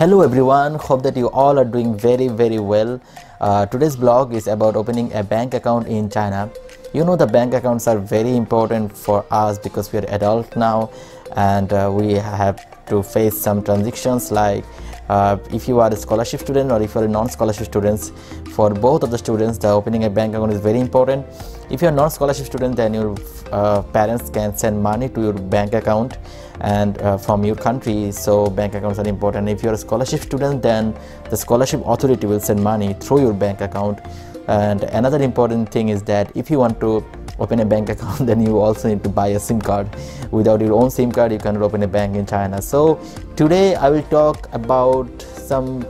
Hello everyone, hope that you all are doing very very well. Uh, today's blog is about opening a bank account in China. You know the bank accounts are very important for us because we are adult now and uh, we have to face some transactions like uh, if you are a scholarship student or if you are a non-scholarship students for both of the students the opening a bank account is very important if you are non-scholarship student then your uh, parents can send money to your bank account and uh, from your country. So bank accounts are important. If you are a scholarship student then the scholarship authority will send money through your bank account. And another important thing is that if you want to open a bank account then you also need to buy a sim card. Without your own sim card you cannot open a bank in china. So today i will talk about some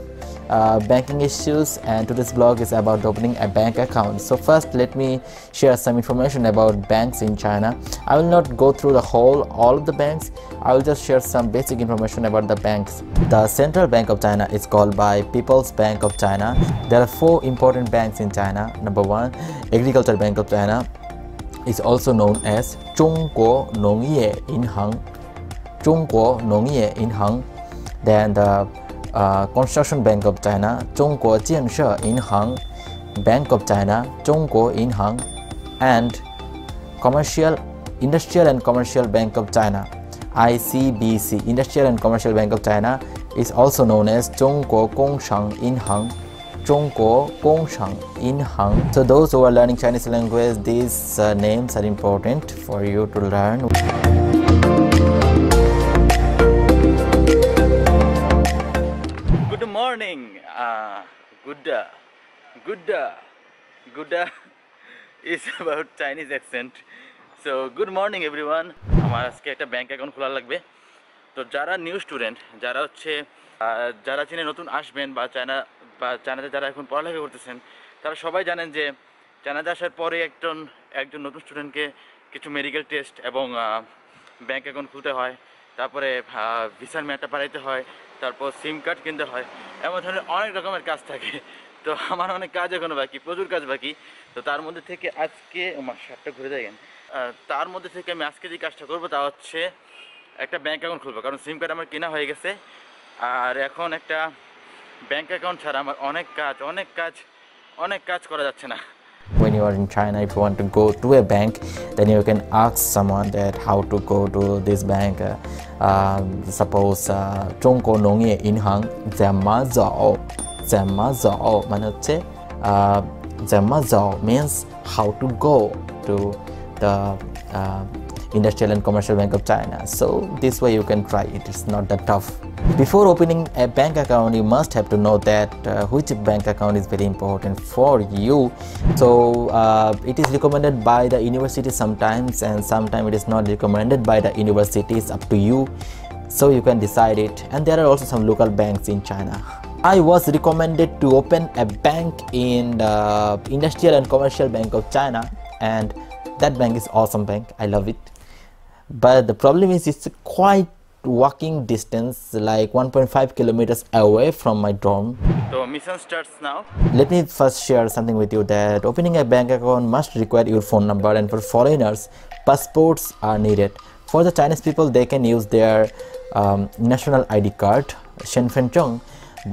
uh, banking issues and today's blog is about opening a bank account. So first let me share some information about banks in China. I will not go through the whole all of the banks. I will just share some basic information about the banks. The central bank of China is called by People's Bank of China. There are four important banks in China. Number one Agricultural Bank of China is also known as Zhongguo Nongye Yinhang Zhongguo Nongye Yinhang then the uh, Construction Bank of China, 中国建设银行 Bank of China, 中国银行 and Commercial Industrial and Commercial Bank of China, ICBC, Industrial and Commercial Bank of China is also known as 中国工商银行 Zhongguo Gongshang Inhang. So those who are learning Chinese language, these uh, names are important for you to learn. Morning. Uh, uh, good uh, is about Chinese accent. So good morning everyone. আমার আজকে একটা bank account খোলা লাগবে তো যারা new student যারা হচ্ছে যারা চীনে নতুন আসবেন বা চায়না বা চায়নাতে যারা এখন পড়ালেখা করতেছেন তারা সবাই জানেন যে চায়নাতে আসার পরে একজন একজন নতুন স্টুডেন্টকে কিছু মেডিকেল টেস্ট এবং ব্যাংক অ্যাকাউন্ট খুলতে হয় তারপরে ভিসার মেয়াদটা বাড়াইতে হয় তারপর সিম কার্ড কিনতে হয়। এমন ধরনের অনেক রকমের কাজ থাকে। তো আমার অনেক কাজ এখনও বাকি, প্রচুর কাজ বাকি। তো তার মধ্যে থেকে আজকে আমার শার্টটা ঘুরে দেখেন। তার মধ্যে থেকে আমি আজকে যে কাজটা করব তা হচ্ছে একটা ব্যাঙ্ক অ্যাকাউন্ট খুলবো, কারণ সিম কার্ড আমার কেনা হয়ে গেছে। আর এখন একটা ব্যাঙ্ক অ্যাকাউন্ট ছাড়া আমার অনেক কাজ অনেক কাজ অনেক কাজ করা যাচ্ছে না। when you are in china if you want to go to a bank then you can ask someone that how to go to this bank. Uh, um, uh, suppose zhongguo nongye yinhang zema uh, means how to go to the uh, industrial and commercial bank of china. So this way you can try. It it's not that tough. Before opening a bank account, you must have to know that uh, which bank account is very important for you. So uh, it is recommended by the university sometimes, and sometimes it is not recommended by the university. It's up to you. So you can decide it. And there are also some local banks in China. I was recommended to open a bank in the Industrial and Commercial Bank of China, and that bank is awesome bank. I love it but the problem is it's quite walking distance like 1.5 kilometers away from my dorm তো mission starts now let me first share something with you that opening a bank account must require your phone number and for foreigners passports are needed for the chinese people they can use their um, national id card shenfenzheng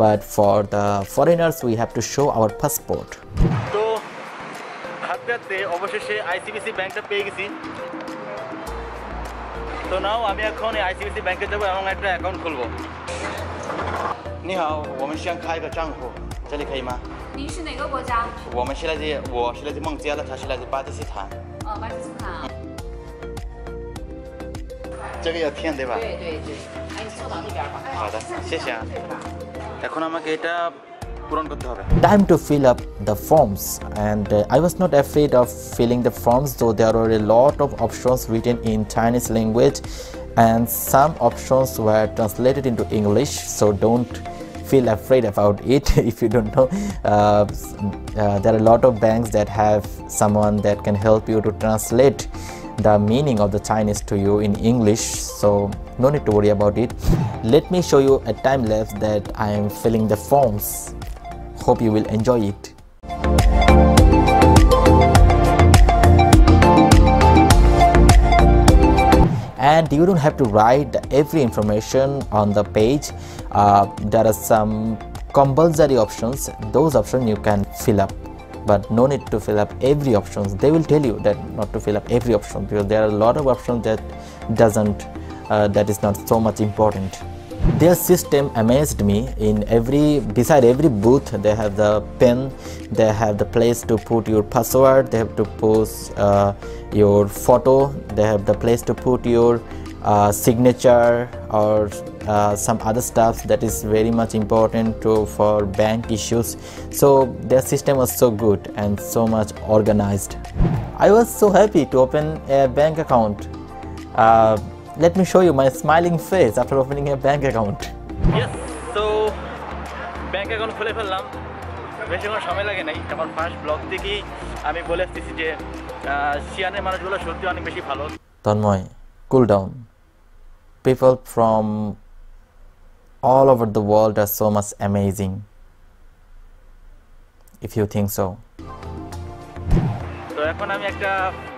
but for the foreigners we have to show our passport তো হাতে হাতে অবশেষে ICBC ব্যাংকটা পেয়ে গেছি তো নাও আমি এখন এই আইসিবিসি ব্যাংকে যাবো এবং একটা অ্যাকাউন্ট খুলবো 你好，我们想开一个账户，这里可以吗？您是哪个国家？我们是来自我是来自孟加拉，他是来自巴基斯坦。呃，巴基斯坦。这个要填对吧？对对对，哎，你凑到这边吧。好的，谢谢啊。এখন আমাকে এটা পূরণ করতে হবে time to fill up the forms and uh, i was not afraid of filling the forms though there were a lot of options written in chinese language and some options were translated into english so don't feel afraid about it if you don't know uh, s- uh, there are a lot of banks that have someone that can help you to translate the meaning of the chinese to you in english so no need to worry about it let me show you a time lapse that i am filling the forms hope you will enjoy it. And you don't have to write every information on the page. Uh, there are some compulsory options. Those options you can fill up but no need to fill up every options. They will tell you that not to fill up every option because there are a lot of options that doesn't uh, that is not so much important their system amazed me in every beside every booth they have the pen they have the place to put your password they have to post uh, your photo they have the place to put your uh, signature or uh, some other stuff that is very much important to for bank issues. So their system was so good and so much organized. I was so happy to open a bank account. Uh, let me show you my smiling face after opening a bank account. Yes, so bank account খুলে ফেললাম বেশি কোনো সময় লাগে নাই আমার first blog থেকেই আমি বলে আসতেছি যে সিয়ানের মানুষগুলো সত্যি অনেক বেশি ভালো Tanmoy cool down people from all over the world are so much amazing if you think so এখন আমি একটা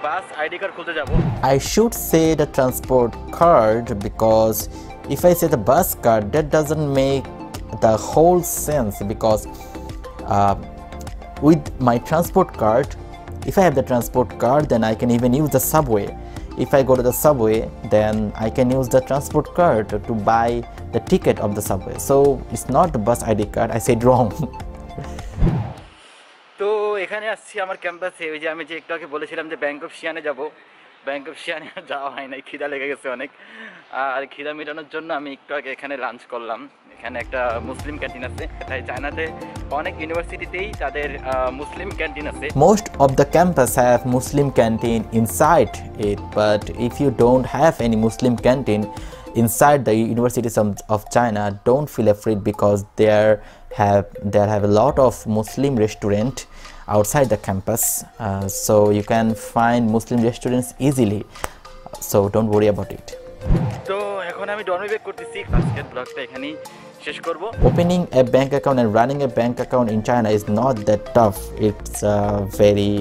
বাস আইডি কার্ড খুলতে যাব I should say the transport card because if I say the bus card, that doesn't make the whole sense because uh, with my transport card, if I have the transport card, then I can even use the subway. If I go to the subway, then I can use the transport card to, to buy the ticket of the subway. So it's not the bus ID card, I said wrong. এখানে আসছি আমার ক্যাম্পাসে। ওই যে আমি যে একটু আগে বলেছিলাম যে ব্যাঙ্ক অফ শিয়ানে যাব। ব্যাঙ্ক অফ শিয়ানে যাওয়া হয় নাই, খিদা লেগে গেছে অনেক। আর খিদা মেটানোর জন্য আমি একটু আগে এখানে লাঞ্চ করলাম। এখানে একটা মুসলিম ক্যান্টিন আছে। তাই চায়নাতে অনেক ইউনিভার্সিটিতেই তাদের মুসলিম ক্যান্টিন আছে। Most of the campus have Muslim canteen inside it but if you don't have any Muslim canteen inside the universities of China don't feel afraid because there have there have a lot of Muslim restaurant outside the campus, uh, so you can find Muslim restaurants easily. So don't worry about it. তো এখন আমি ডরমি back করতেছি আজকের ব্লগটা এখানেই শেষ করব opening a bank account and running a bank account in China is not that tough. It's uh, very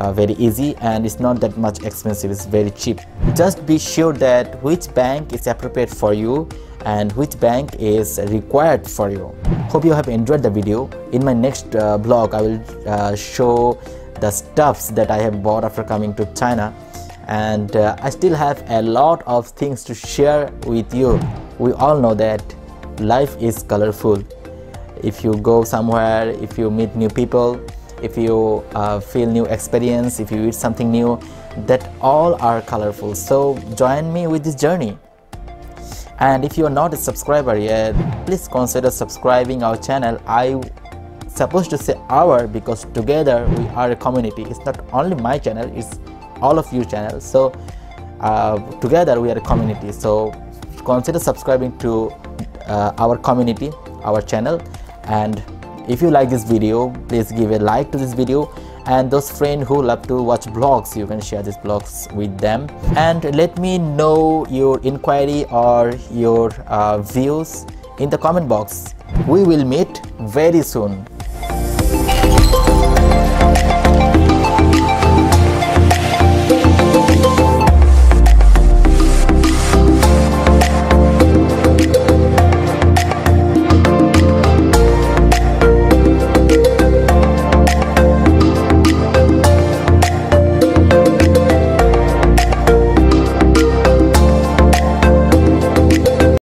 uh, very easy and it's not that much expensive. It's very cheap. Just be sure that which bank is appropriate for you and which bank is required for you. Hope you have enjoyed the video. In my next uh, blog, I will uh, show the stuffs that I have bought after coming to China and uh, I still have a lot of things to share with you. We all know that life is colorful. If you go somewhere, if you meet new people, if you uh, feel new experience, if you eat something new, that all are colorful. So join me with this journey. And if you are not a subscriber yet, please consider subscribing our channel. I supposed to say our because together we are a community. It's not only my channel, it's all of you channels. So uh, together we are a community. So consider subscribing to uh, our community, our channel. And if you like this video, please give a like to this video. And those friends who love to watch blogs, you can share these blogs with them. And let me know your inquiry or your uh, views in the comment box. We will meet very soon.